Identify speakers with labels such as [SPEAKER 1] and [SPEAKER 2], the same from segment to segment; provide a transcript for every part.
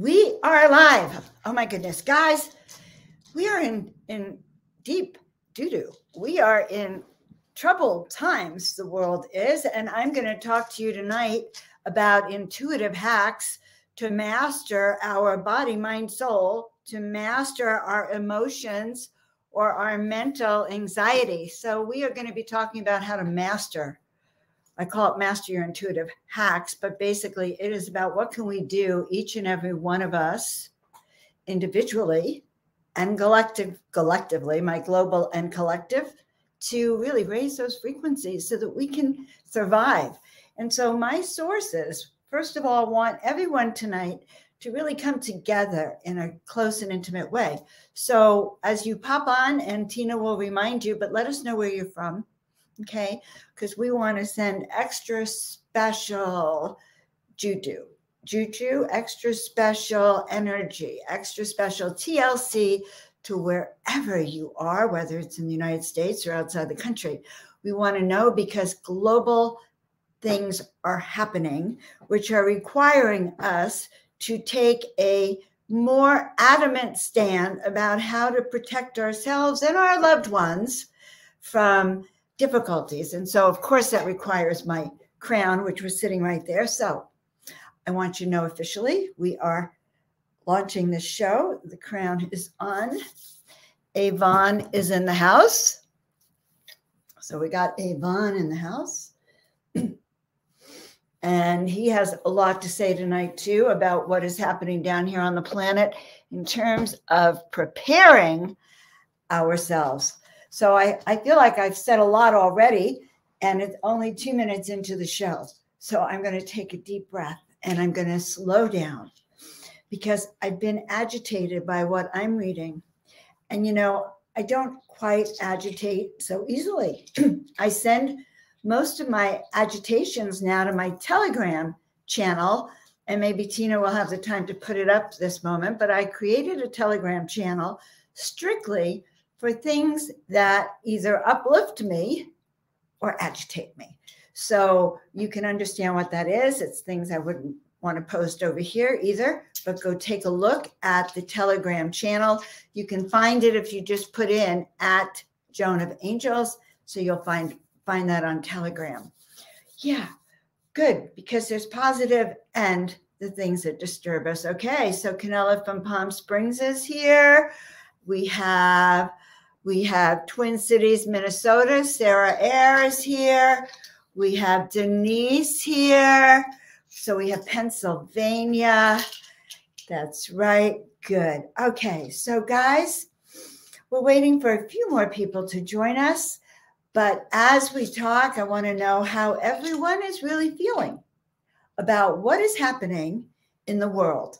[SPEAKER 1] We are alive. Oh my goodness, guys, we are in in deep doo doo. We are in troubled times. The world is, and I'm going to talk to you tonight about intuitive hacks to master our body, mind, soul, to master our emotions or our mental anxiety. So we are going to be talking about how to master I call it master your intuitive hacks, but basically it is about what can we do each and every one of us individually and collective collectively, my global and collective, to really raise those frequencies so that we can survive. And so my sources, first of all, want everyone tonight to really come together in a close and intimate way. So as you pop on, and Tina will remind you, but let us know where you're from okay? Because we want to send extra special juju, juju, extra special energy, extra special TLC to wherever you are, whether it's in the United States or outside the country. We want to know because global things are happening, which are requiring us to take a more adamant stand about how to protect ourselves and our loved ones from difficulties. And so, of course, that requires my crown, which was sitting right there. So I want you to know officially we are launching this show. The crown is on. Avon is in the house. So we got Avon in the house. and he has a lot to say tonight, too, about what is happening down here on the planet in terms of preparing ourselves so I, I feel like I've said a lot already, and it's only two minutes into the show. So I'm going to take a deep breath and I'm going to slow down because I've been agitated by what I'm reading. And, you know, I don't quite agitate so easily. I send most of my agitations now to my Telegram channel. And maybe Tina will have the time to put it up this moment. But I created a Telegram channel strictly for things that either uplift me or agitate me. So you can understand what that is. It's things I wouldn't want to post over here either, but go take a look at the Telegram channel. You can find it if you just put in at Joan of Angels. So you'll find find that on Telegram. Yeah, good, because there's positive and the things that disturb us. Okay, so Canella from Palm Springs is here. We have we have Twin Cities, Minnesota. Sarah Air is here. We have Denise here. So we have Pennsylvania. That's right. Good. Okay. So, guys, we're waiting for a few more people to join us. But as we talk, I want to know how everyone is really feeling about what is happening in the world.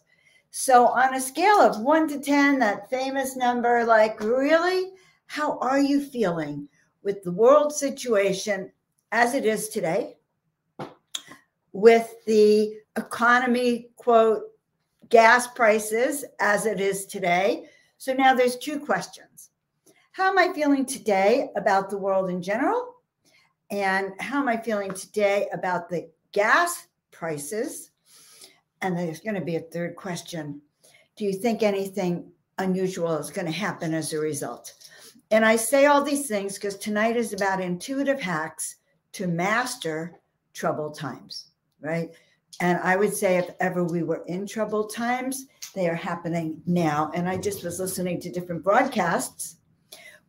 [SPEAKER 1] So, on a scale of one to 10, that famous number, like really, how are you feeling with the world situation as it is today? With the economy, quote, gas prices as it is today. So now there's two questions. How am I feeling today about the world in general? And how am I feeling today about the gas prices? And there's going to be a third question. Do you think anything unusual is going to happen as a result? And I say all these things because tonight is about intuitive hacks to master troubled times, right? And I would say if ever we were in troubled times, they are happening now. And I just was listening to different broadcasts,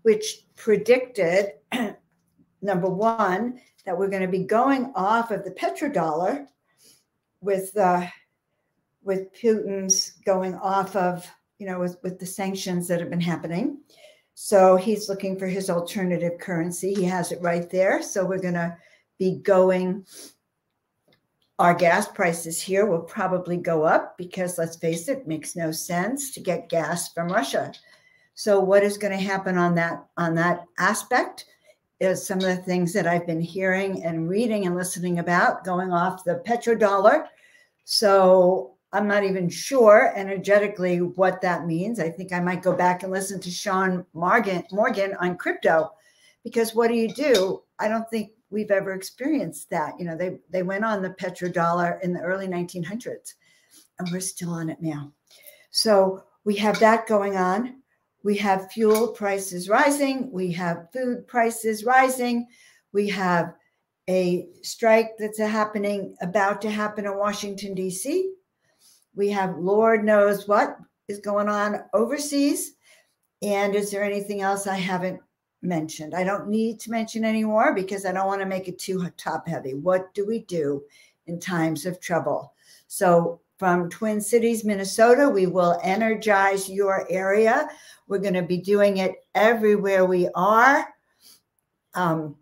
[SPEAKER 1] which predicted number one, that we're going to be going off of the petrodollar with uh, with Putin's going off of, you know, with, with the sanctions that have been happening. So he's looking for his alternative currency. He has it right there. So we're going to be going. Our gas prices here will probably go up because let's face it, it makes no sense to get gas from Russia. So what is going to happen on that on that aspect is some of the things that I've been hearing and reading and listening about going off the petrodollar. So I'm not even sure energetically what that means. I think I might go back and listen to Sean Morgan Morgan on crypto because what do you do? I don't think we've ever experienced that. You know, they they went on the petrodollar in the early 1900s and we're still on it now. So we have that going on. We have fuel prices rising. We have food prices rising. We have a strike that's happening, about to happen in Washington, D.C. We have Lord knows what is going on overseas. And is there anything else I haven't mentioned? I don't need to mention anymore because I don't want to make it too top heavy. What do we do in times of trouble? So, from Twin Cities, Minnesota, we will energize your area. We're going to be doing it everywhere we are. Um,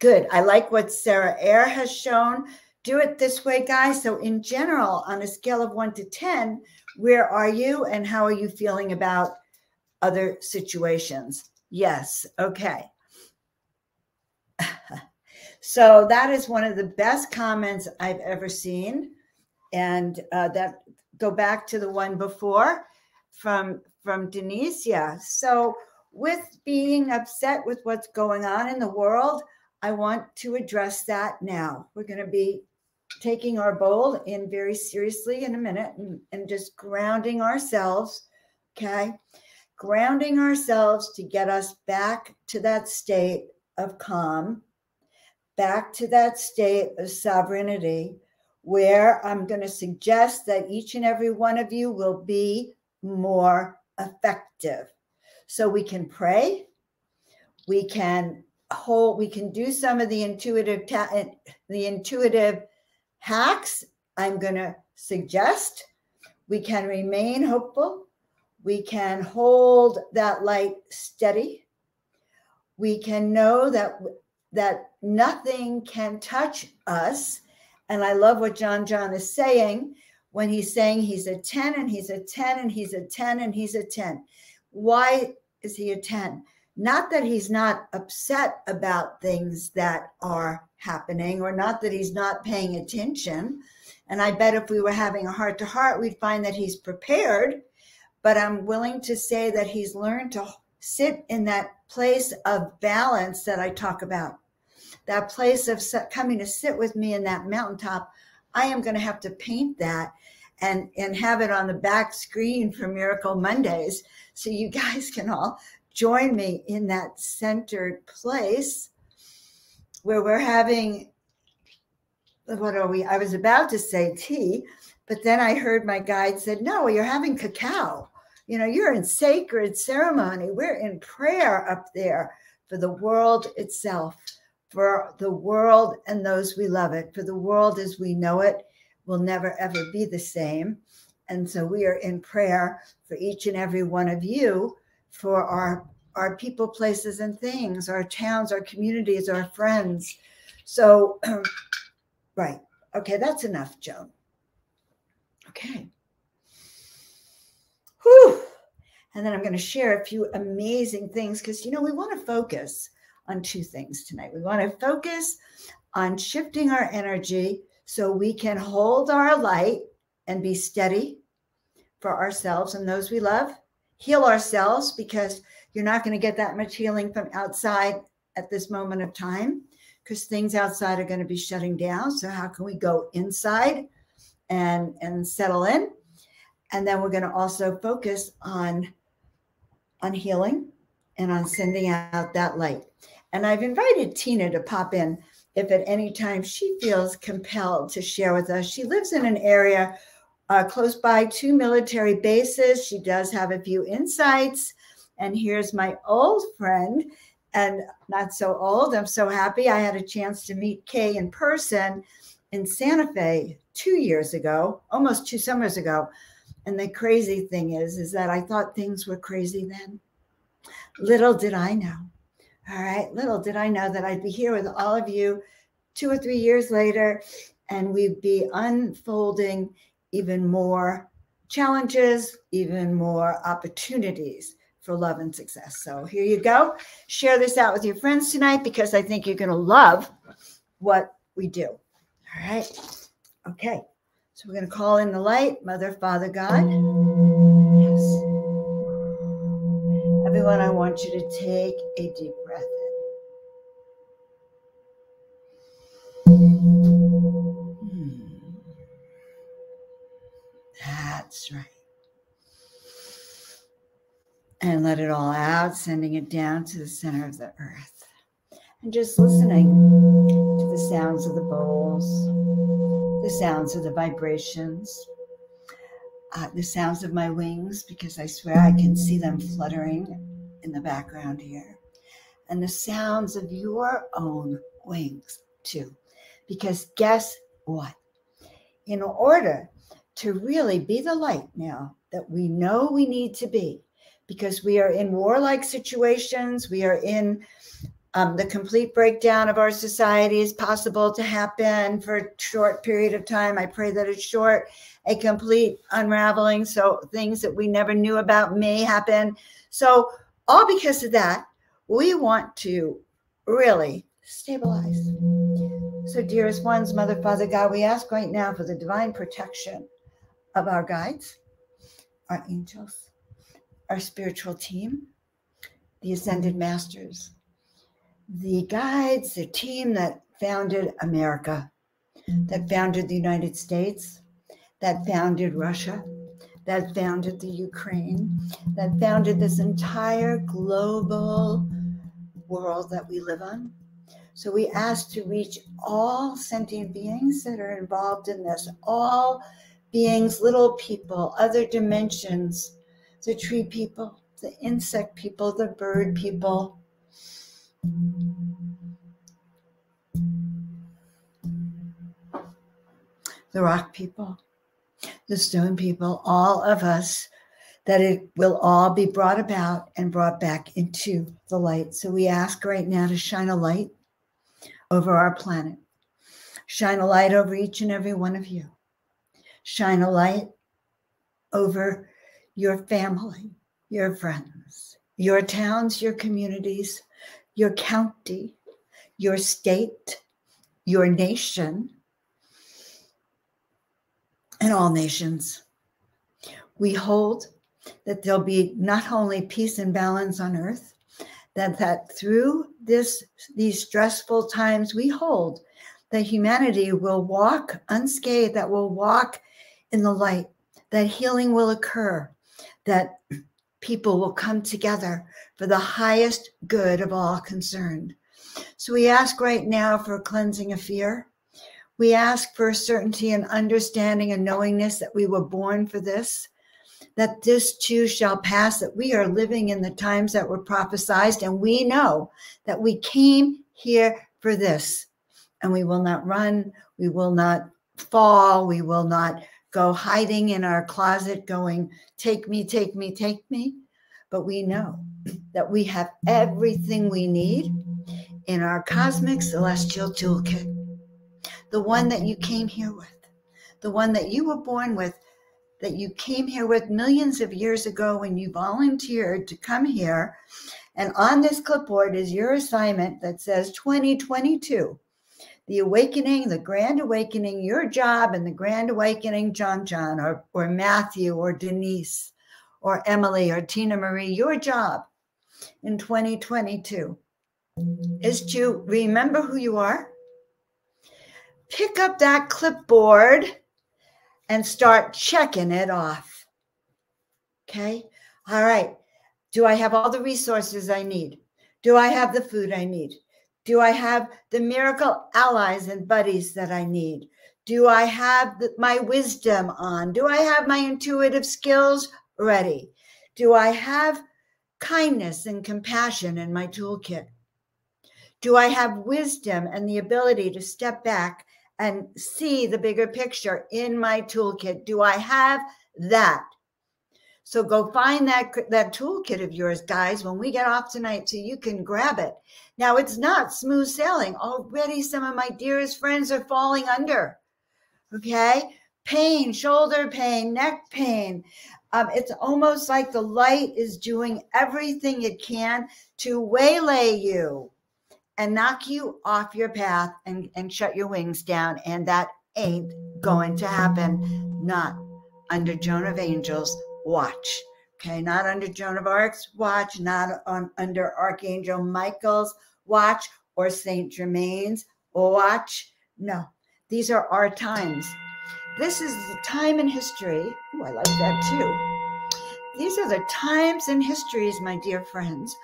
[SPEAKER 1] good. I like what Sarah Air has shown. Do it this way, guys. So, in general, on a scale of one to 10, where are you and how are you feeling about other situations? Yes. Okay. so, that is one of the best comments I've ever seen. And uh, that go back to the one before from from Denise. Yeah. So, with being upset with what's going on in the world, I want to address that now. We're going to be taking our bowl in very seriously in a minute and, and just grounding ourselves. Okay. Grounding ourselves to get us back to that state of calm, back to that state of sovereignty, where I'm going to suggest that each and every one of you will be more effective. So we can pray, we can hold, we can do some of the intuitive ta- eh, the intuitive hacks I'm going to suggest. We can remain hopeful. We can hold that light steady. We can know that that nothing can touch us. And I love what John John is saying when he's saying he's a 10 and he's a 10 and he's a 10 and he's a 10. Why is he a 10? Not that he's not upset about things that are happening or not that he's not paying attention. And I bet if we were having a heart to heart, we'd find that he's prepared. But I'm willing to say that he's learned to sit in that place of balance that I talk about, that place of coming to sit with me in that mountaintop. I am going to have to paint that and, and have it on the back screen for Miracle Mondays so you guys can all join me in that centered place where we're having what are we? I was about to say tea, but then I heard my guide said, No, you're having cacao. You know, you're in sacred ceremony. We're in prayer up there for the world itself, for the world and those we love it, for the world as we know it will never ever be the same. And so we are in prayer for each and every one of you for our our people, places, and things, our towns, our communities, our friends. So, right. Okay, that's enough, Joan. Okay. Whew. And then I'm going to share a few amazing things because, you know, we want to focus on two things tonight. We want to focus on shifting our energy so we can hold our light and be steady for ourselves and those we love, heal ourselves because you're not going to get that much healing from outside at this moment of time because things outside are going to be shutting down. So how can we go inside and and settle in? And then we're going to also focus on on healing and on sending out that light. And I've invited Tina to pop in if at any time she feels compelled to share with us. She lives in an area uh, close by two military bases. She does have a few insights and here's my old friend, and not so old. I'm so happy I had a chance to meet Kay in person in Santa Fe two years ago, almost two summers ago. And the crazy thing is, is that I thought things were crazy then. Little did I know. All right. Little did I know that I'd be here with all of you two or three years later, and we'd be unfolding even more challenges, even more opportunities for love and success. So here you go. Share this out with your friends tonight because I think you're going to love what we do. All right. Okay. So we're going to call in the light, Mother, Father, God. Yes. Everyone, I want you to take a deep breath in. Hmm. That's right. And let it all out, sending it down to the center of the earth. And just listening to the sounds of the bowls, the sounds of the vibrations, uh, the sounds of my wings, because I swear I can see them fluttering in the background here, and the sounds of your own wings too. Because guess what? In order to really be the light now that we know we need to be, because we are in warlike situations, we are in um, the complete breakdown of our society is possible to happen for a short period of time. I pray that it's short, a complete unraveling. So things that we never knew about may happen. So, all because of that, we want to really stabilize. So, dearest ones, Mother, Father, God, we ask right now for the divine protection of our guides, our angels, our spiritual team, the ascended masters, the guides, the team that founded America, that founded the United States, that founded Russia, that founded the Ukraine, that founded this entire global world that we live on. So we ask to reach all sentient beings that are involved in this, all beings, little people, other dimensions, the tree people, the insect people, the bird people, the rock people, the stone people, all of us, that it will all be brought about and brought back into the light. So we ask right now to shine a light over our planet. Shine a light over each and every one of you. Shine a light over your family, your friends, your towns, your communities, your county, your state, your nation, and all nations. We hold that there'll be not only peace and balance on earth, that, that through this these stressful times we hold that humanity will walk unscathed, that will walk in the light, that healing will occur, that people will come together for the highest good of all concerned. So we ask right now for cleansing of fear. We ask for certainty and understanding and knowingness that we were born for this, that this too shall pass, that we are living in the times that were prophesied, and we know that we came here for this. And we will not run, we will not fall, we will not go hiding in our closet, going, Take me, take me, take me. But we know that we have everything we need in our cosmic celestial toolkit, the one that you came here with, the one that you were born with, that you came here with millions of years ago when you volunteered to come here. And on this clipboard is your assignment that says 2022 the awakening, the grand awakening, your job and the grand awakening, John John or, or Matthew or Denise or Emily or Tina Marie, your job in 2022 is to remember who you are, pick up that clipboard and start checking it off. Okay. All right. Do I have all the resources I need? Do I have the food I need? Do I have the miracle allies and buddies that I need? Do I have my wisdom on? Do I have my intuitive skills ready? Do I have kindness and compassion in my toolkit? Do I have wisdom and the ability to step back and see the bigger picture in my toolkit? Do I have that? So go find that that toolkit of yours, guys, when we get off tonight, so you can grab it. Now it's not smooth sailing. Already, some of my dearest friends are falling under. Okay, pain, shoulder pain, neck pain. Um, it's almost like the light is doing everything it can to waylay you and knock you off your path and, and shut your wings down. And that ain't going to happen. Not under Joan of Angels watch. Okay, not under Joan of Arc's watch, not on under Archangel Michael's watch or Saint Germain's watch. No, these are our times. This is the time in history. Oh, I like that too. these are the times and histories, my dear friends,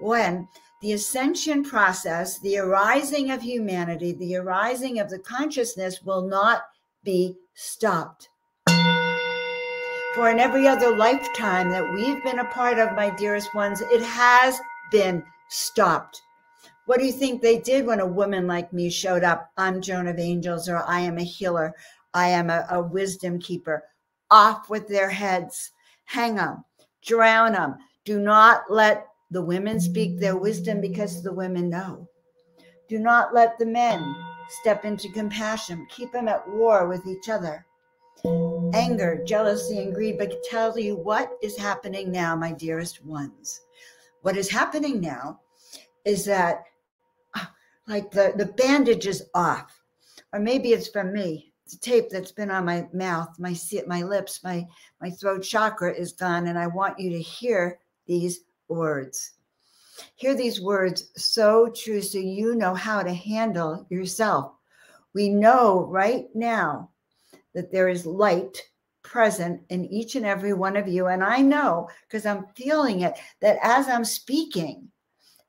[SPEAKER 1] when the ascension process, the arising of humanity, the arising of the consciousness will not be stopped. For in every other lifetime that we've been a part of, my dearest ones, it has been stopped. What do you think they did when a woman like me showed up? I'm Joan of Angels, or I am a healer, I am a, a wisdom keeper. Off with their heads, hang them, drown them. Do not let the women speak their wisdom because the women know. Do not let the men step into compassion. Keep them at war with each other. Anger, jealousy, and greed. But tell you what is happening now, my dearest ones. What is happening now is that ah, like the, the bandage is off. Or maybe it's from me. A tape that's been on my mouth, my my lips, my my throat chakra is gone, and I want you to hear these words. Hear these words so true so you know how to handle yourself. We know right now that there is light present in each and every one of you. And I know because I'm feeling it that as I'm speaking,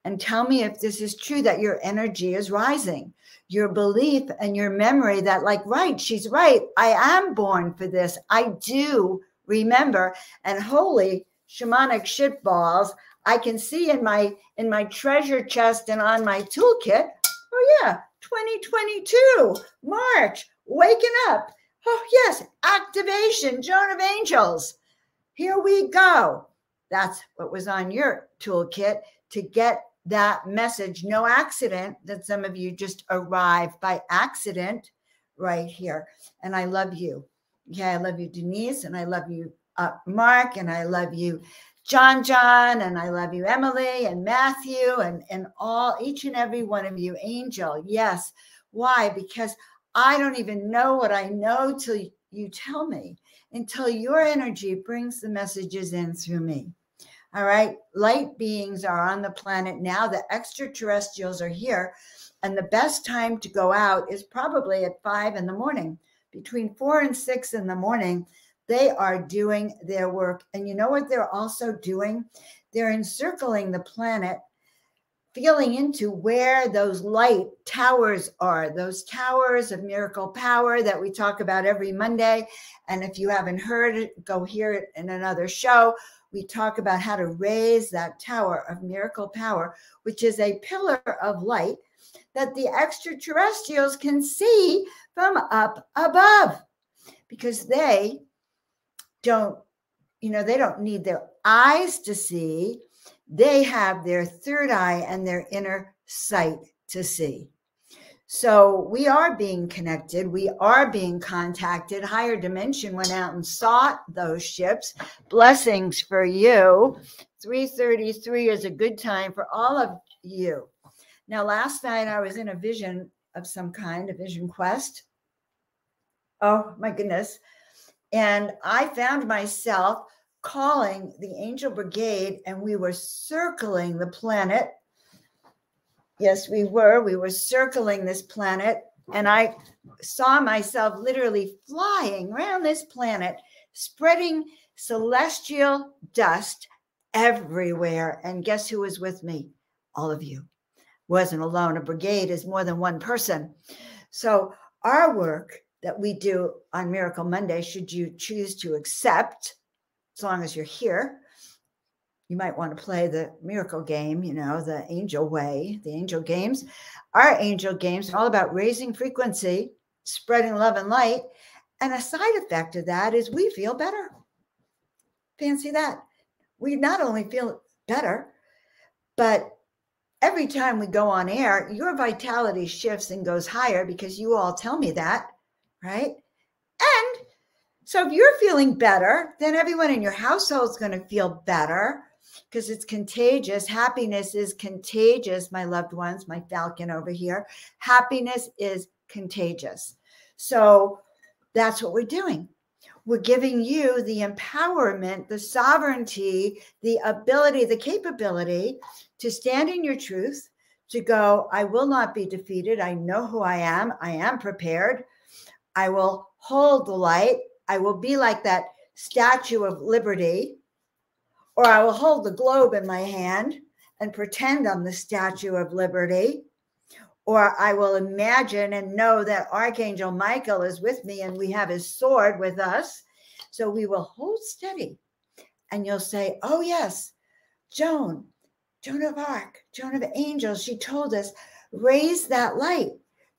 [SPEAKER 1] and tell me if this is true that your energy is rising your belief and your memory that like right she's right i am born for this i do remember and holy shamanic shitballs i can see in my in my treasure chest and on my toolkit oh yeah 2022 march waking up oh yes activation joan of angels here we go that's what was on your toolkit to get that message. No accident that some of you just arrived by accident right here. And I love you. Yeah, I love you, Denise, and I love you, uh, Mark, and I love you, John John, and I love you, Emily, and Matthew, and, and all, each and every one of you, Angel. Yes. Why? Because I don't even know what I know till you tell me, until your energy brings the messages in through me. All right. Light beings are on the planet now. The extraterrestrials are here. And the best time to go out is probably at five in the morning. Between four and six in the morning, they are doing their work. And you know what they're also doing? They're encircling the planet, feeling into where those light towers are, those towers of miracle power that we talk about every Monday. And if you haven't heard it, go hear it in another show we talk about how to raise that tower of miracle power, which is a pillar of light that the extraterrestrials can see from up above because they don't, you know, they don't need their eyes to see. They have their third eye and their inner sight to see. So we are being connected. We are being contacted. Higher Dimension went out and sought those ships. Blessings for you. 333 is a good time for all of you. Now, last night I was in a vision of some kind, a vision quest. Oh my goodness. And I found myself calling the Angel Brigade, and we were circling the planet Yes, we were. We were circling this planet, and I saw myself literally flying around this planet, spreading celestial dust everywhere. And guess who was with me? All of you. Wasn't alone. A brigade is more than one person. So, our work that we do on Miracle Monday, should you choose to accept, as long as you're here, you might want to play the miracle game, you know, the angel way, the angel games. Our angel games are all about raising frequency, spreading love and light. And a side effect of that is we feel better. Fancy that. We not only feel better, but every time we go on air, your vitality shifts and goes higher because you all tell me that, right? And so if you're feeling better, then everyone in your household is going to feel better because it's contagious. Happiness is contagious, my loved ones, my falcon over here. Happiness is contagious. So that's what we're doing. We're giving you the empowerment, the sovereignty, the ability, the capability to stand in your truth, to go, I will not be defeated. I know who I am. I am prepared. I will hold the light. I will be like that statue of liberty or I will hold the globe in my hand and pretend I'm the Statue of Liberty, or I will imagine and know that Archangel Michael is with me and we have his sword with us. So we will hold steady and you'll say, Oh, yes, Joan, Joan of Arc, Joan of Angels, she told us, raise that light,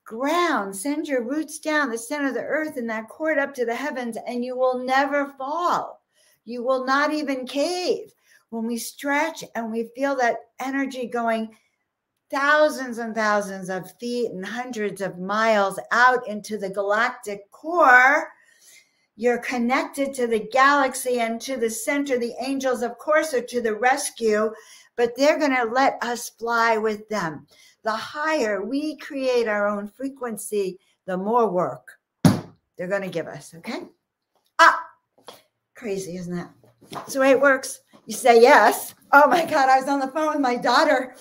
[SPEAKER 1] ground, send your roots down the center of the earth and that cord up to the heavens, and you will never fall. You will not even cave. When we stretch and we feel that energy going thousands and thousands of feet and hundreds of miles out into the galactic core, you're connected to the galaxy and to the center. The angels, of course, are to the rescue, but they're going to let us fly with them. The higher we create our own frequency, the more work they're going to give us. Okay. Ah, crazy, isn't that? That's the way it works. You say yes. Oh my God, I was on the phone with my daughter.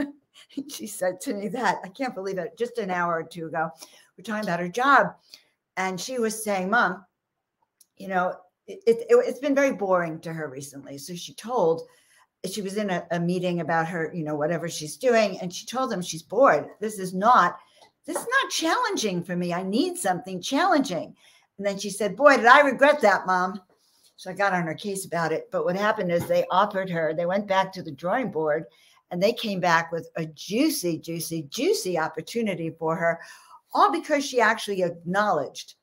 [SPEAKER 1] she said to me that I can't believe it. Just an hour or two ago, we're talking about her job, and she was saying, "Mom, you know, it, it, it's been very boring to her recently." So she told she was in a, a meeting about her, you know, whatever she's doing, and she told them she's bored. This is not this is not challenging for me. I need something challenging. And then she said, Boy, did I regret that, mom. So I got on her case about it. But what happened is they offered her, they went back to the drawing board and they came back with a juicy, juicy, juicy opportunity for her, all because she actually acknowledged,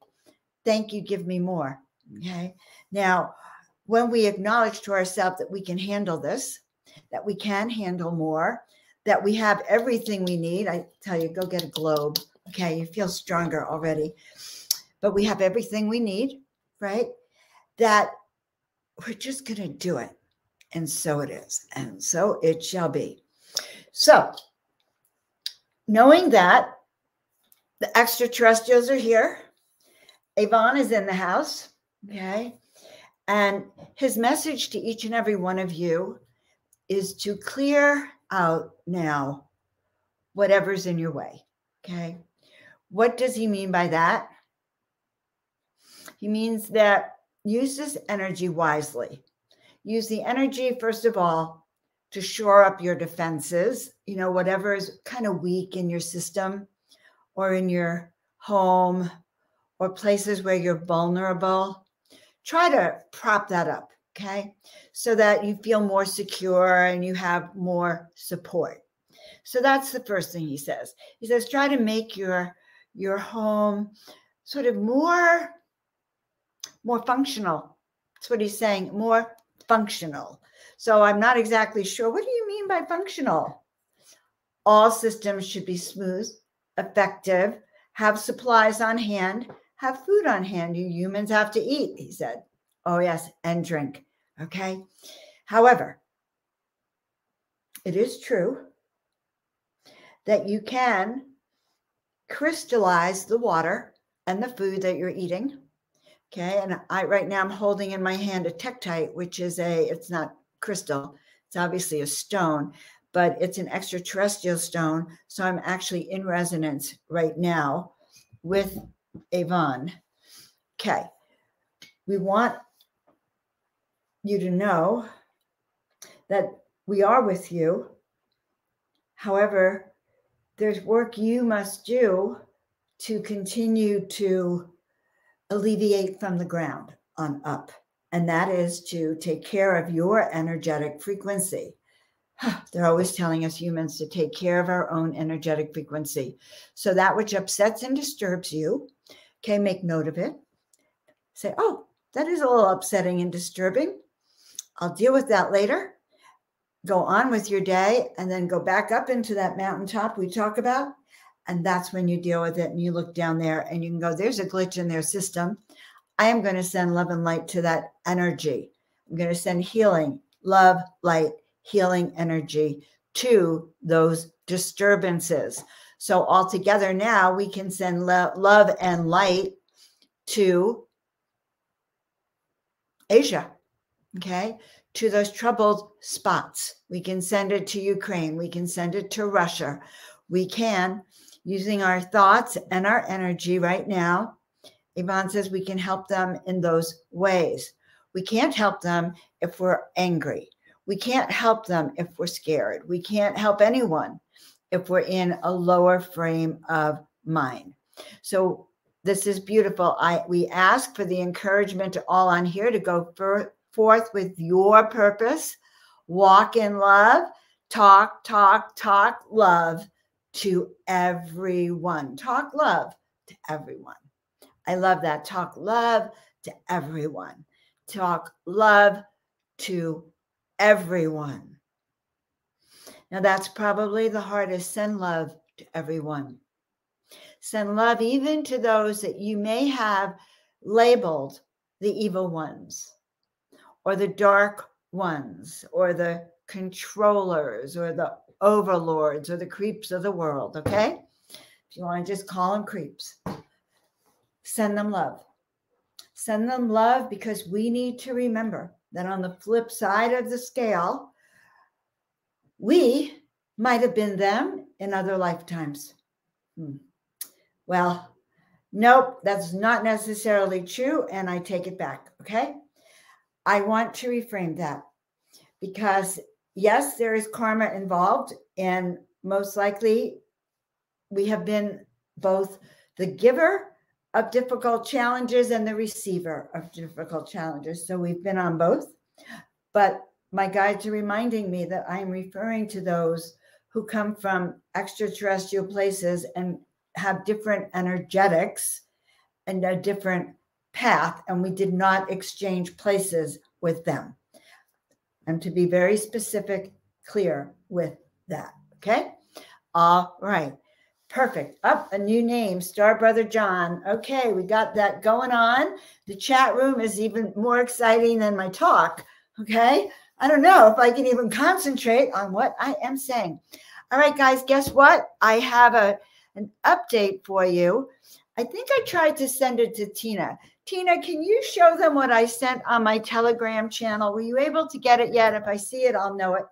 [SPEAKER 1] thank you, give me more. Okay. Now, when we acknowledge to ourselves that we can handle this, that we can handle more, that we have everything we need, I tell you, go get a globe. Okay. You feel stronger already, but we have everything we need, right? That we're just going to do it. And so it is. And so it shall be. So, knowing that the extraterrestrials are here, Avon is in the house. Okay. And his message to each and every one of you is to clear out now whatever's in your way. Okay. What does he mean by that? He means that use this energy wisely. Use the energy, first of all, to shore up your defenses, you know, whatever is kind of weak in your system or in your home or places where you're vulnerable. Try to prop that up, okay? So that you feel more secure and you have more support. So that's the first thing he says. He says try to make your your home sort of more more functional. That's what he's saying, more functional. So I'm not exactly sure. What do you mean by functional? All systems should be smooth, effective, have supplies on hand, have food on hand. You humans have to eat, he said. Oh, yes, and drink. Okay. However, it is true that you can crystallize the water and the food that you're eating Okay. And I right now I'm holding in my hand a tektite, which is a, it's not crystal, it's obviously a stone, but it's an extraterrestrial stone. So I'm actually in resonance right now with Avon. Okay. We want you to know that we are with you. However, there's work you must do to continue to alleviate from the ground on up. And that is to take care of your energetic frequency. They're always telling us humans to take care of our own energetic frequency. So that which upsets and disturbs you, okay, make note of it. Say, oh, that is a little upsetting and disturbing. I'll deal with that later. Go on with your day and then go back up into that mountaintop we talk about and that's when you deal with it and you look down there and you can go, there's a glitch in their system. I am going to send love and light to that energy. I'm going to send healing, love, light, healing energy to those disturbances. So, all together now, we can send lo- love and light to Asia, okay, to those troubled spots. We can send it to Ukraine. We can send it to Russia. We can using our thoughts and our energy right now. Yvonne says we can help them in those ways. We can't help them if we're angry. We can't help them if we're scared. We can't help anyone if we're in a lower frame of mind. So this is beautiful. I we ask for the encouragement to all on here to go for, forth with your purpose, walk in love, talk, talk, talk love to everyone. Talk love to everyone. I love that. Talk love to everyone. Talk love to everyone. Now, that's probably the hardest. Send love to everyone. Send love even to those that you may have labeled the evil ones or the dark ones or the controllers or the overlords or the creeps of the world. Okay. If you want to just call them creeps, send them love. Send them love because we need to remember that on the flip side of the scale, we might have been them in other lifetimes. Hmm. Well, nope, that's not necessarily true. And I take it back. Okay. I want to reframe that because, yes, there is karma involved. And most likely, we have been both the giver of difficult challenges and the receiver of difficult challenges. So we've been on both. But my guides are reminding me that I'm referring to those who come from extraterrestrial places and have different energetics and a different path, and we did not exchange places with them. And to be very specific, clear with that. Okay. All right. Perfect. Up oh, a new name, Star Brother John. Okay, we got that going on. The chat room is even more exciting than my talk. Okay. I don't know if I can even concentrate on what I am saying. All right, guys, guess what? I have a an update for you. I think I tried to send it to Tina. Tina, can you show them what I sent on my Telegram channel? Were you able to get it yet? If I see it, I'll know it.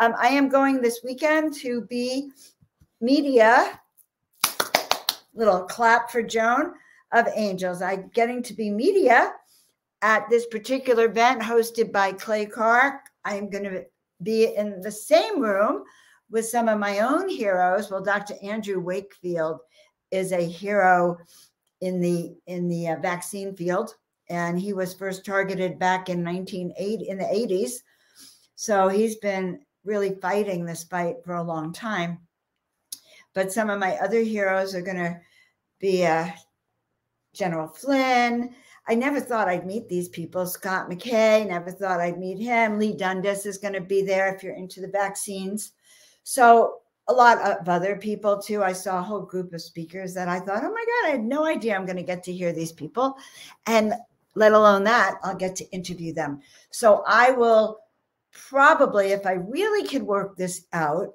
[SPEAKER 1] Um, I am going this weekend to be media. Little clap for Joan of Angels. I'm getting to be media at this particular event hosted by Clay Clark. I'm going to be in the same room with some of my own heroes. Well, Dr. Andrew Wakefield is a hero in the in the uh, vaccine field, and he was first targeted back in 1980 in the 80s. So he's been really fighting this fight for a long time. But some of my other heroes are going to be uh, General Flynn, I never thought I'd meet these people. Scott McKay, never thought I'd meet him. Lee Dundas is going to be there if you're into the vaccines. So a lot of other people too. I saw a whole group of speakers that I thought, oh my God, I had no idea I'm going to get to hear these people. And let alone that, I'll get to interview them. So I will probably, if I really could work this out,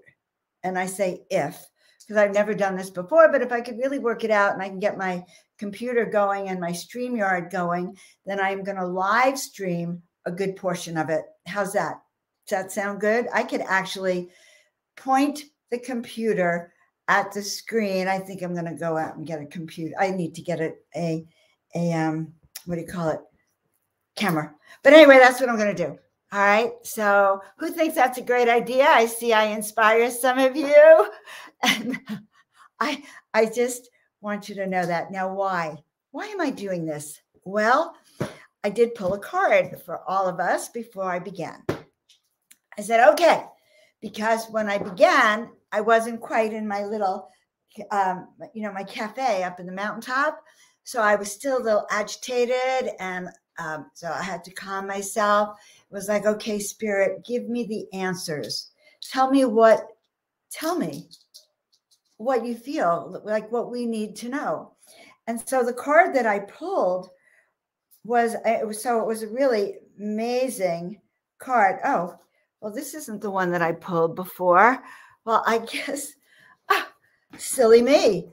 [SPEAKER 1] and I say if, because I've never done this before, but if I could really work it out and I can get my computer going and my StreamYard going, then I'm going to live stream a good portion of it. How's that? Does that sound good? I could actually point the computer at the screen. I think I'm going to go out and get a computer. I need to get a, a, a um, what do you call it? Camera. But anyway, that's what I'm going to do. All right. So, who thinks that's a great idea? I see I inspire some of you. And I I just want you to know that. Now, why? Why am I doing this? Well, I did pull a card for all of us before I began. I said, okay, because when I began, I wasn't quite in my little, um, you know, my cafe up in the mountaintop. So I was still a little agitated. And um, so I had to calm myself. It was like, okay, spirit, give me the answers. Tell me what, tell me what you feel, like what we need to know. And so the card that I pulled was it was so it was a really amazing card. Oh, well, this isn't the one that I pulled before. Well, I guess ah, silly me.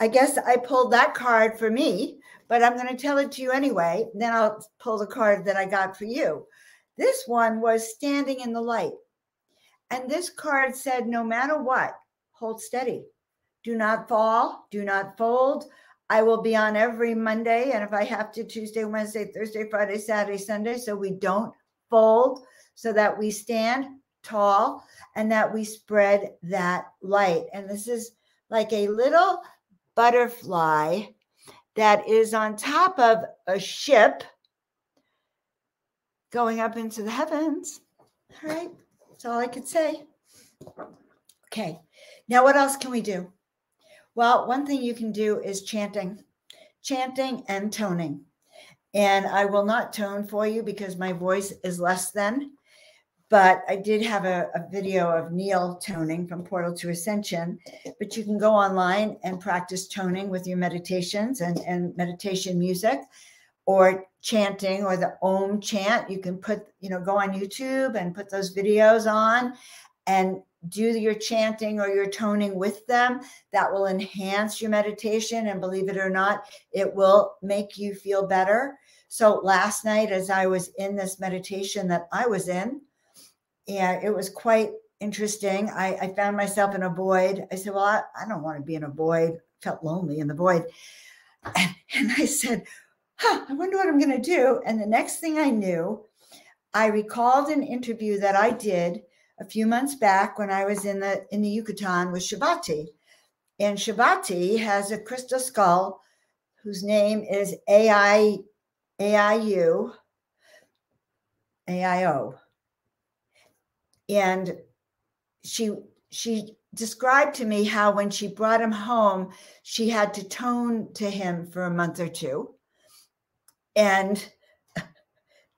[SPEAKER 1] I guess I pulled that card for me, but I'm going to tell it to you anyway. Then I'll pull the card that I got for you. This one was standing in the light. And this card said, no matter what, hold steady. Do not fall, do not fold. I will be on every Monday, and if I have to, Tuesday, Wednesday, Thursday, Friday, Saturday, Sunday, so we don't fold, so that we stand tall and that we spread that light. And this is like a little butterfly that is on top of a ship going up into the heavens. All right, that's all I could say. Okay, now what else can we do? Well, one thing you can do is chanting, chanting and toning. And I will not tone for you because my voice is less than. But I did have a, a video of Neil toning from Portal to Ascension. But you can go online and practice toning with your meditations and, and meditation music or chanting or the om chant you can put you know go on youtube and put those videos on and do your chanting or your toning with them that will enhance your meditation and believe it or not it will make you feel better. So last night as i was in this meditation that i was in and it was quite interesting. I, I found myself in a void. I said well I, I don't want to be in a void. Felt lonely in the void. And, and i said huh, I wonder what I'm going to do. And the next thing I knew, I recalled an interview that I did a few months back when I was in the in the Yucatan with Shabati. And Shabati has a crystal skull whose name is AI AIU AIO. And she she described to me how when she brought him home, she had to tone to him for a month or two and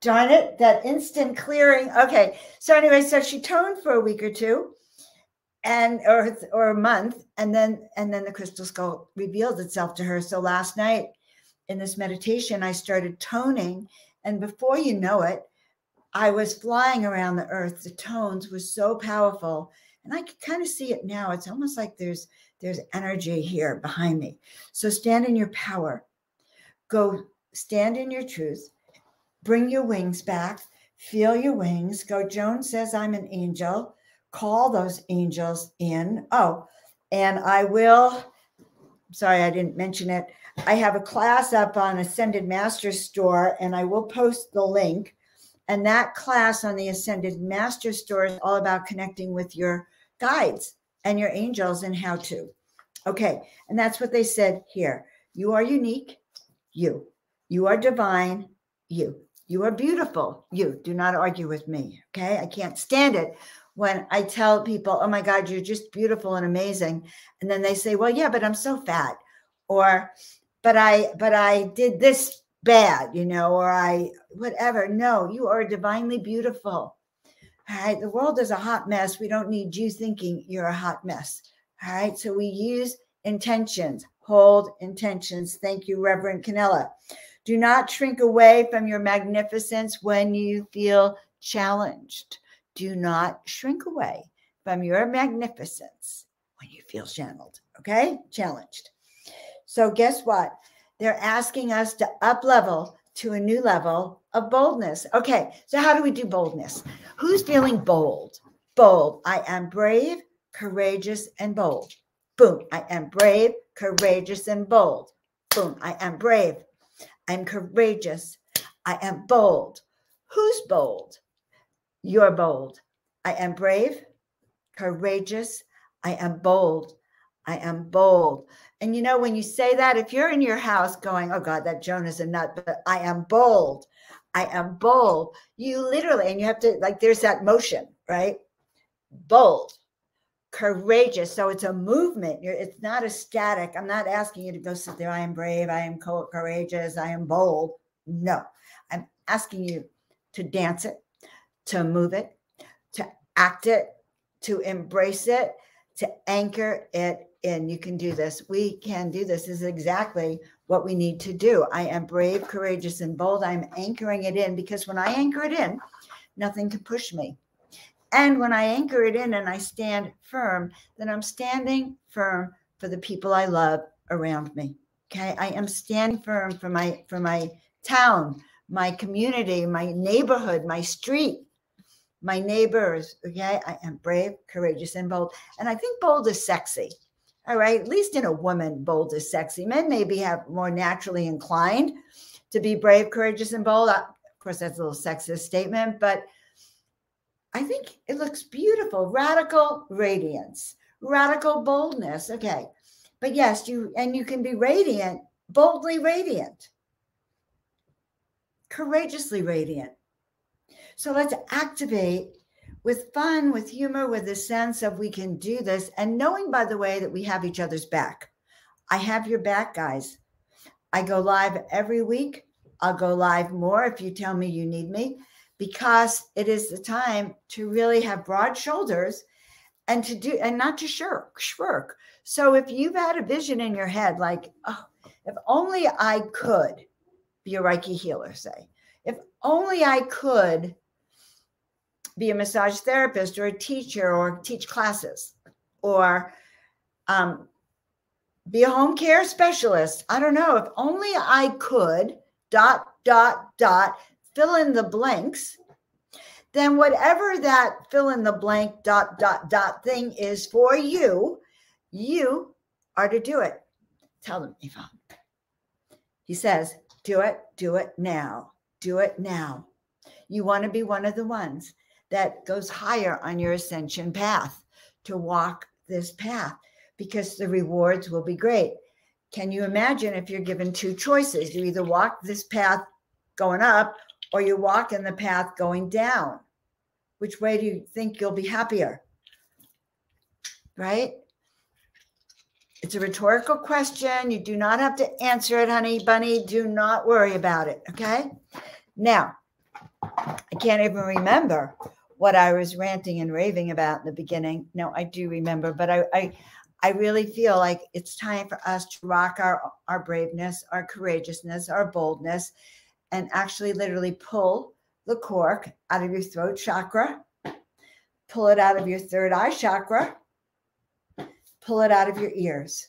[SPEAKER 1] darn it, that instant clearing. Okay. So anyway, so she toned for a week or two and or or a month and then and then the crystal skull revealed itself to her. So last night in this meditation i started toning and before you know it i was flying around the earth. The tones were so powerful and i can kind of see it now. It's almost like there's there's energy here behind me. So stand in your power. Go stand in your truth, bring your wings back, feel your wings. Go, Joan says, I'm an angel. Call those angels in. Oh, and I will, sorry, I didn't mention it. I have a class up on Ascended Master Store, and I will post the link. And that class on the Ascended Master Store is all about connecting with your guides and your angels and how to. Okay. And that's what they said here. You are unique. You. You are divine. You. You are beautiful. You. Do not argue with me. Okay. I can't stand it when I tell people, oh my God, you're just beautiful and amazing. And then they say, well, yeah, but I'm so fat. Or, but I, but I did this bad, you know, or I, whatever. No, you are divinely beautiful. All right. The world is a hot mess. We don't need you thinking you're a hot mess. All right. So we use intentions, hold intentions. Thank you, Reverend Canella. Do not shrink away from your magnificence when you feel challenged. Do not shrink away from your magnificence when you feel channeled. Okay? Challenged. So, guess what? They're asking us to up level to a new level of boldness. Okay, so how do we do boldness? Who's feeling bold? Bold. I am brave, courageous, and bold. Boom. I am brave, courageous, and bold. Boom. I am brave, I'm courageous. I am bold. Who's bold? You're bold. I am brave, courageous. I am bold. I am bold. And you know, when you say that, if you're in your house going, oh God, that Joan is a nut, but I am bold. I am bold. You literally, and you have to, like, there's that motion, right? Bold courageous. So it's a movement. It's not a static. I'm not asking you to go sit there. I am brave. I am courageous. I am bold. No, I'm asking you to dance it, to move it, to act it, to embrace it, to anchor it in. You can do this. We can do this. this is exactly what we need to do. I am brave, courageous, and bold. I'm anchoring it in because when I anchor it in, nothing can push me. And when I anchor it in and I stand firm, then I'm standing firm for the people I love around me. Okay. I am standing firm for my for my town, my community, my neighborhood, my street, my neighbors. Okay. I am brave, courageous, and bold. And I think bold is sexy. All right. At least in a woman, bold is sexy. Men maybe have more naturally inclined to be brave, courageous, and bold. Of course, that's a little sexist statement, but I think it looks beautiful. Radical radiance, radical boldness. Okay. But yes, you and you can be radiant, boldly radiant, courageously radiant. So let's activate with fun, with humor, with a sense of we can do this, and knowing, by the way, that we have each other's back. I have your back, guys. I go live every week. I'll go live more if you tell me you need me, because it is the time to really have broad shoulders and to do, and not to shirk, shirk. So if you've had a vision in your head, like, oh, if only I could be a Reiki healer, say, if only I could be a massage therapist or a teacher or teach classes or um, be a home care specialist. I don't know. If only I could dot, dot, dot, fill in the blanks, then whatever that fill in the blank dot, dot, dot thing is for you, you are to do it. Tell them, Yvonne. He says, do it, do it now. Do it now. You want to be one of the ones that goes higher on your ascension path to walk this path because the rewards will be great. Can you imagine if you're given two choices? You either walk this path going up or you walk in the path going down. Which way do you think you'll be happier? Right? It's a rhetorical question. You do not have to answer it, honey bunny. Do not worry about it. Okay. Now, I can't even remember what I was ranting and raving about in the beginning. No, I do remember, but I, I, I really feel like it's time for us to rock our, our braveness, our courageousness, our boldness, and actually literally pull the cork out of your throat chakra, pull it out of your third eye chakra, pull it out of your ears.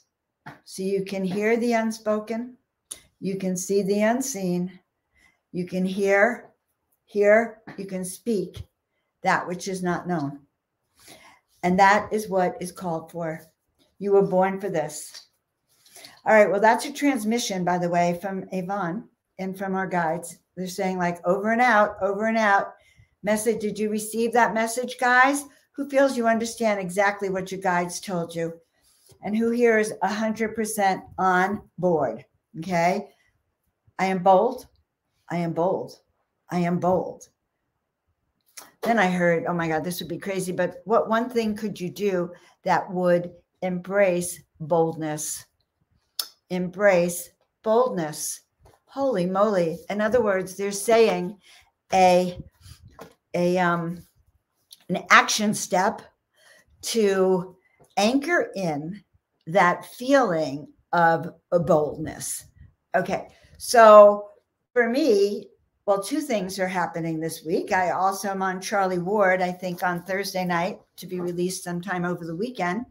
[SPEAKER 1] So you can hear the unspoken, you can see the unseen, you can hear, hear, you can speak that which is not known. And that is what is called for. You were born for this. All right. Well, that's a transmission, by the way, from Avon and from our guides. They're saying, like, over and out, over and out. Message. Did you receive that message, guys? Who feels you understand exactly what your guides told you? And who here is 100% on board? Okay. I am bold. I am bold. I am bold. Then I heard, oh my God, this would be crazy. But what one thing could you do that would embrace boldness? Embrace boldness. Holy moly. In other words, they're saying a a um an action step to anchor in that feeling of boldness. Okay. So for me, well, two things are happening this week. I also am on Charlie Ward, I think on Thursday night to be released sometime over the weekend.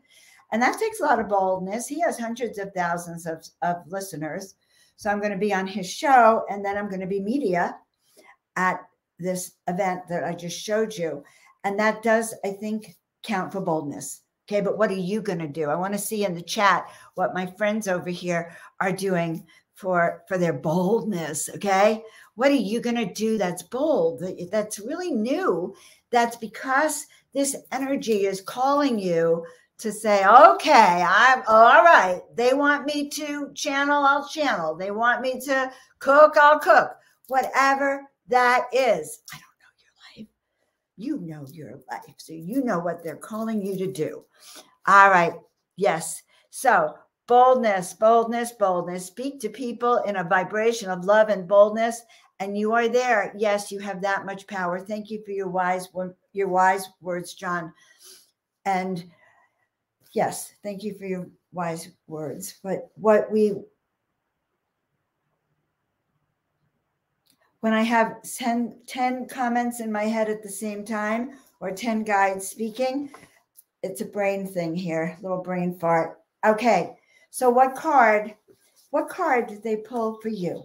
[SPEAKER 1] And that takes a lot of boldness. He has hundreds of thousands of, of listeners. So I'm going to be on his show and then I'm going to be media at this event that I just showed you. And that does, I think, count for boldness. Okay, but what are you going to do? I want to see in the chat what my friends over here are doing for for their boldness, okay? What are you going to do that's bold, that's really new? That's because this energy is calling you to say, okay, I'm all right. They want me to channel, I'll channel. They want me to cook, I'll cook. Whatever that is. I don't know your life. You know your life. So you know what they're calling you to do. All right. Yes. So boldness, boldness, boldness. Speak to people in a vibration of love and boldness and you are there yes you have that much power thank you for your wise your wise words Joan and yes thank you for your wise words but what we when i have 10, 10 comments in my head at the same time or 10 guides speaking it's a brain thing here little brain fart. Okay so what card what card did they pull for you?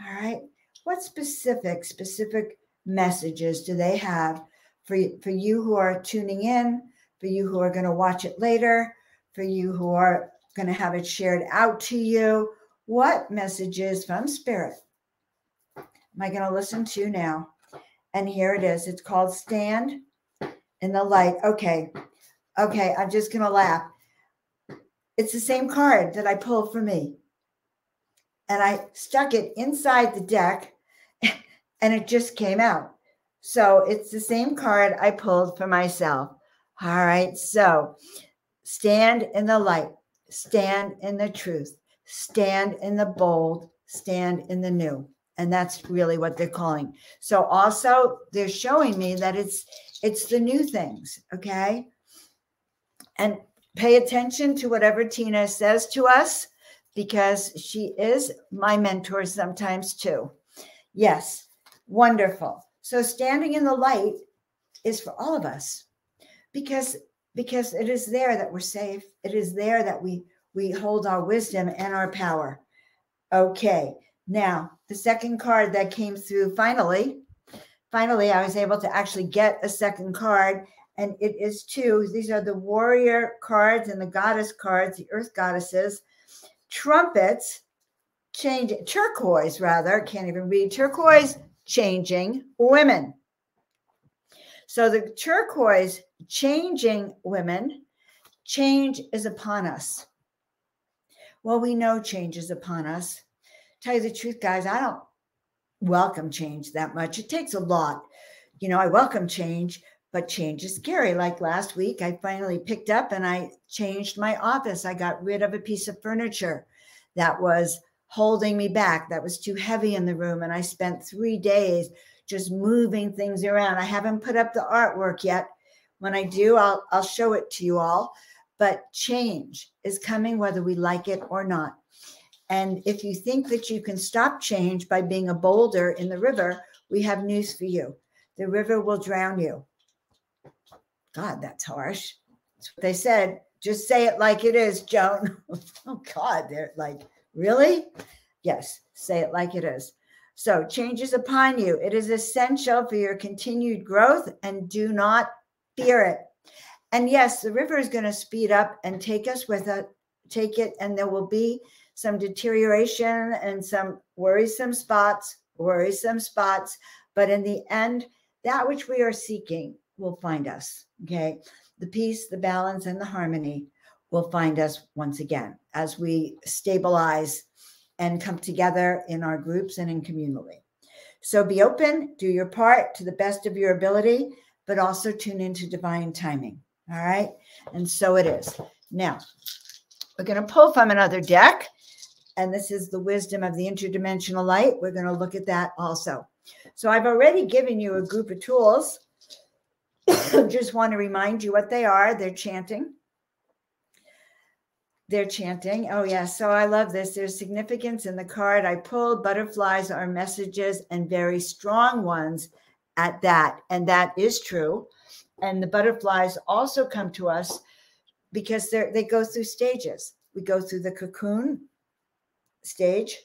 [SPEAKER 1] All right what specific specific messages do they have for for you who are tuning in for you who are going to watch it later for you who are going to have it shared out to you. What messages from Spirit am I going to listen to now? And here it is. It's called Stand in the Light. Okay. Okay. I'm just going to laugh. It's the same card that I pulled for me. And I stuck it inside the deck and it just came out. So it's the same card I pulled for myself. All right. So stand in the light, stand in the truth, stand in the bold, stand in the new. And that's really what they're calling. So also they're showing me that it's it's the new things okay? And pay attention to whatever tina says to us because she is my mentor sometimes too. Yes wonderful. So standing in the light is for all of us because because it is there that we're safe it is there that we we hold our wisdom and our power okay now, the second card that came through finally, finally, I was able to actually get a second card, and it is two. These are the warrior cards and the goddess cards, the earth goddesses. Trumpets, change turquoise rather, can't even read turquoise, changing women. So the turquoise changing women, change is upon us. Well, we know change is upon us tell you the truth, guys, I don't welcome change that much. It takes a lot. You know, I welcome change, but change is scary. Like last week, I finally picked up and I changed my office. I got rid of a piece of furniture that was holding me back, that was too heavy in the room. And I spent three days just moving things around. I haven't put up the artwork yet. When I do, I'll, I'll show it to you all. But change is coming whether we like it or not. And if you think that you can stop change by being a boulder in the river, we have news for you. The river will drown you. God, that's harsh. That's what they said. Just say it like it is, Joan. oh, God, they're like, really? Yes, say it like it is. So, change is upon you. It is essential for your continued growth, and do not fear it. And yes, the river is going to speed up and take us with it, take it, and there will be some deterioration and some worrisome spots, worrisome spots. But in the end, that which we are seeking will find us. Okay. The peace, the balance, and the harmony will find us once again as we stabilize and come together in our groups and in community. So be open, do your part to the best of your ability, but also tune into divine timing. All right. And so it is. Now, we're going to pull from another deck and this is the wisdom of the interdimensional light. We're going to look at that also. So I've already given you a group of tools. Just want to remind you what they are. They're chanting. They're chanting. Oh, yes. Yeah. So I love this. There's significance in the card I pulled. Butterflies are messages and very strong ones at that. And that is true. And the butterflies also come to us because they they go through stages. We go through the cocoon, stage.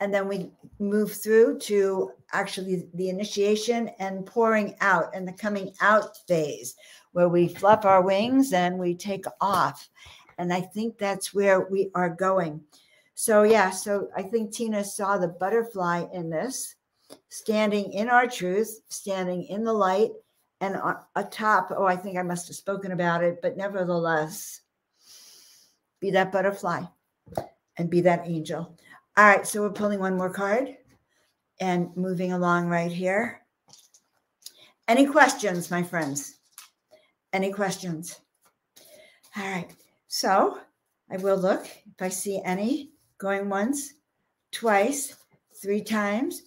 [SPEAKER 1] And then we move through to actually the initiation and pouring out and the coming out phase where we flap our wings and we take off. And I think that's where we are going. So, yeah, so I think Tina saw the butterfly in this, standing in our truth, standing in the light, and atop. Oh, I think I must have spoken about it, but nevertheless, be that butterfly and be that angel. All right, so we're pulling one more card and moving along right here. Any questions, my friends? Any questions? All right, so I will look if I see any going once, twice, three times,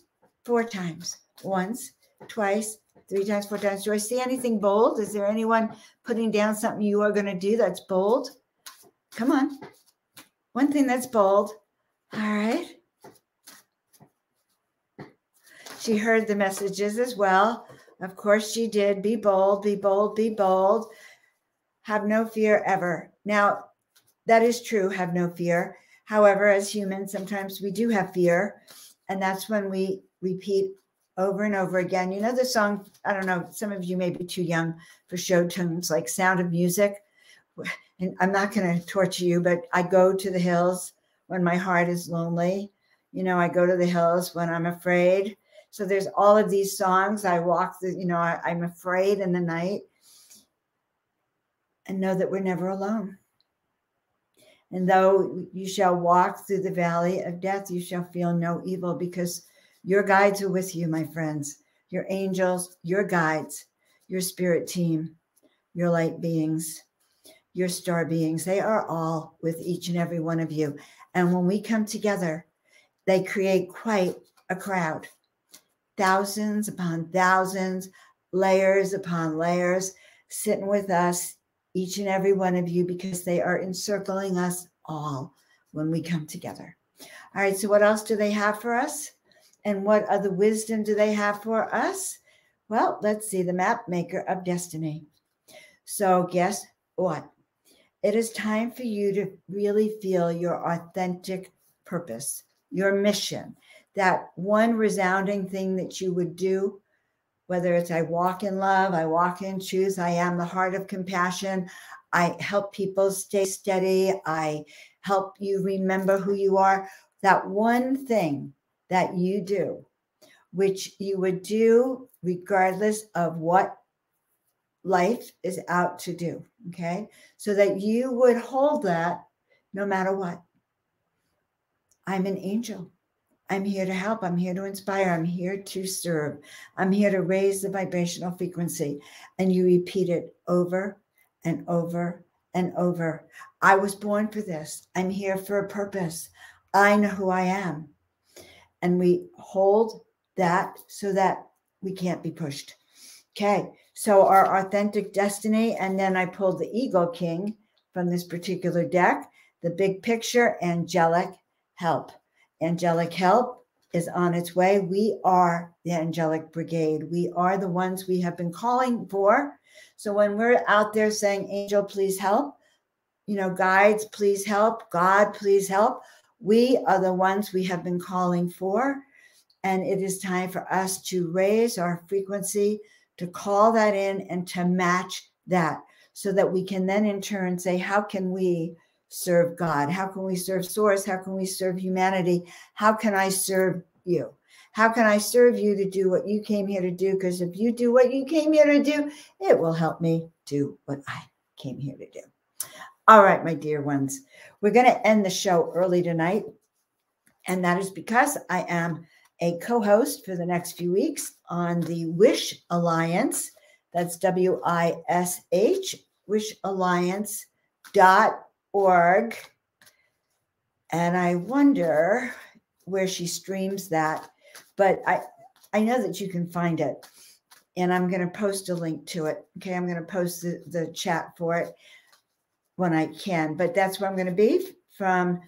[SPEAKER 1] four times, once, twice, three times, four times. Do I see anything bold? Is there anyone putting down something you are going to do that's bold? Come on. One thing that's bold. All right. She heard the messages as well. Of course, she did. Be bold, be bold, be bold. Have no fear ever. Now, that is true. Have no fear. However, as humans, sometimes we do have fear. And that's when we repeat over and over again. You know the song, I don't know, some of you may be too young for show tunes like Sound of Music and I'm not going to torture you, but I go to the hills when my heart is lonely. You know, I go to the hills when I'm afraid. So there's all of these songs. I walk the, you know, I, I'm afraid in the night and know that we're never alone. And though you shall walk through the valley of death, you shall feel no evil because your guides are with you, my friends. Your angels, your guides, your spirit team, your light beings, your star beings, they are all with each and every one of you. And when we come together, they create quite a crowd thousands upon thousands, layers upon layers, sitting with us each and every one of you because they are encircling us all when we come together. All right, so what else do they have for us? And what other wisdom do they have for us? Well, let's see the map maker of destiny. So, guess what? It is time for you to really feel your authentic purpose, your mission, that one resounding thing that you would do whether it's I walk in love, I walk in truth, I am the heart of compassion, I help people stay steady, I help you remember who you are. That one thing that you do, which you would do regardless of what life is out to do. Okay. So that you would hold that no matter what. I'm an angel. I'm here to help. I'm here to inspire. I'm here to serve. I'm here to raise the vibrational frequency. And you repeat it over and over and over. I was born for this. I'm here for a purpose. I know who I am. And we hold that so that we can't be pushed. Okay. So our authentic destiny. And then I pulled the Eagle King from this particular deck, the big picture, angelic help angelic help is on its way. We are the angelic brigade. We are the ones we have been calling for. So when we're out there saying, Angel, please help, you know, guides, please help, God, please help, we are the ones we have been calling for. And it is time for us to raise our frequency, to call that in and to match that so that we can then in turn say, how can we serve God? How can we serve Source? How can we serve humanity? How can I serve you? How can I serve you to do what you came here to do? Because if you do what you came here to do, it will help me do what I came here to do. All right, my dear ones, we're going to end the show early tonight. And that is because I am a co host for the next few weeks on the Wish Alliance. That's W I S H, Wish Alliance dot org. And I wonder where she streams that, but I, I know that you can find it. And I'm going to post a link to it. Okay. I'm going to post the, the chat for it when I can, but that's where I'm going to be from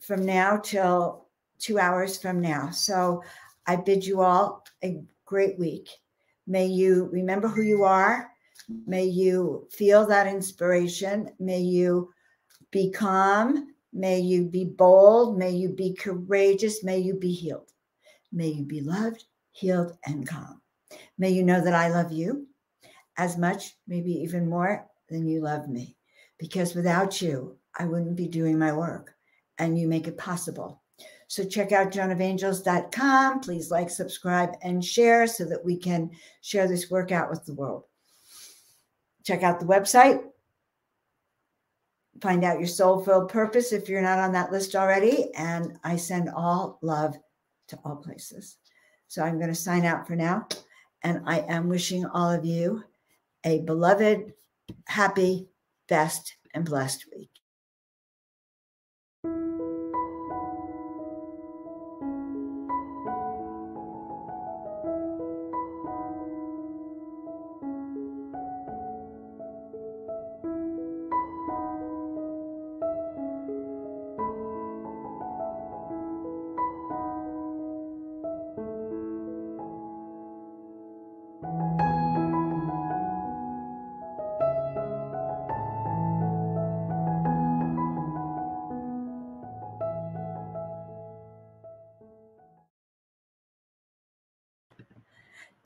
[SPEAKER 1] from now till two hours from now. So I bid you all a great week. May you remember who you are. May you feel that inspiration. May you be calm. May you be bold. May you be courageous. May you be healed. May you be loved, healed, and calm. May you know that I love you as much, maybe even more than you love me. Because without you, I wouldn't be doing my work. And you make it possible. So check out joanofangels.com. Please like, subscribe, and share so that we can share this work out with the world. Check out the website, find out your soul filled purpose if you're not on that list already. And I send all love to all places. So I'm going to sign out for now. And I am wishing all of you a beloved, happy, best, and blessed week.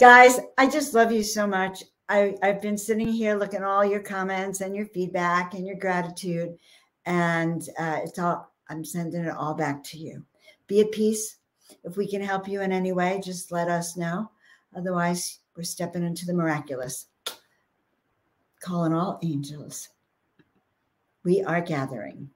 [SPEAKER 1] Guys, I just love you so much. I, I've been sitting here looking at all your comments and your feedback and your gratitude, and uh, it's all I'm sending it all back to you. Be at peace. If we can help you in any way, just let us know. Otherwise, we're stepping into the miraculous. Calling all angels. We are gathering.